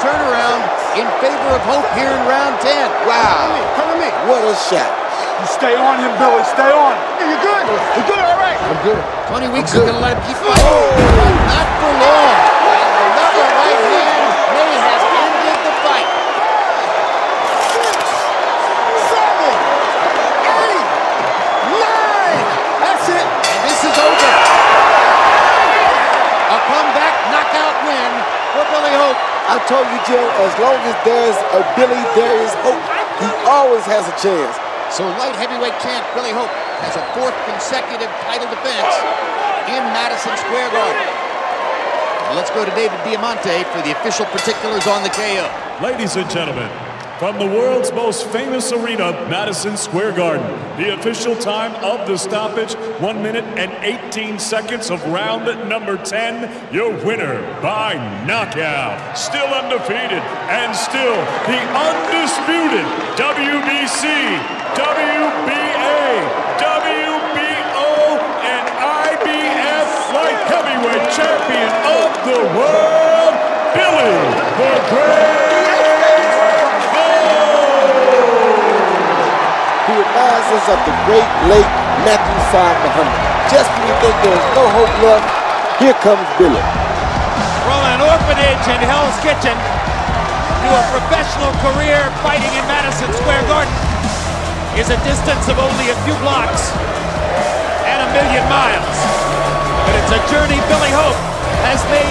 turnaround in favor of Hope here in round 10. Wow. Come to me. What a shot. You stay on him, Billy. Stay on. You good? You good? All right. I'm good. Tony Weeks is going to let him keep fighting. But not for long. Another right hand may have ended the fight. Seven. Eight. Nine. That's it. And this is over. A comeback knockout win for Billy Hope. I told you, Joe, as long as there's a Billy, there is hope. He always has a chance. So light heavyweight champ Billy Hope has a fourth consecutive title defense in Madison Square Garden. Now let's go to David Diamante for the official particulars on the KO. Ladies and gentlemen, from the world's most famous arena, Madison Square Garden, the official time of the stoppage, 1 minute and 18 seconds of round number 10. Your winner by knockout, still undefeated and still the undisputed WBC, WBA, reminds us of the great late Matthew Saad Muhammad. Just when you think there's no hope left, here comes Billy. From an orphanage in Hell's Kitchen to a professional career fighting in Madison Square Garden is a distance of only a few blocks and a million miles. But it's a journey Billy Hope has made.